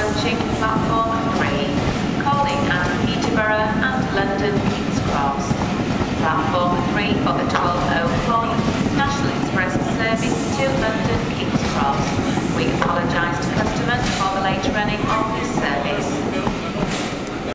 Approaching platform three, calling at Peterborough and London King's Cross. Platform 3 for the 1204 National Express service to London King's Cross. We apologise to customers for the late